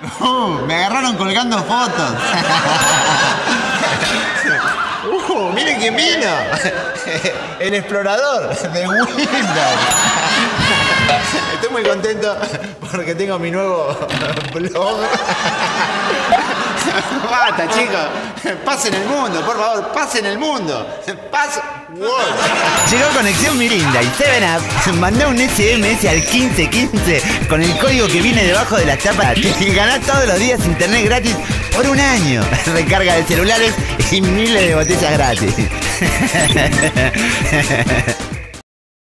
Uh, me agarraron colgando fotos. Uh, miren quién vino. El explorador de Windows. Estoy muy contento porque tengo mi nuevo blog. Basta, chicos. Pasen el mundo, por favor, pasen el mundo. Pasen. Wow. Llegó Conexión Mirinda y 7up mandó un SMS al 1515 con el código que viene debajo de la tapa y ganás todos los días internet gratis por un año. Recarga de celulares y miles de botellas gratis.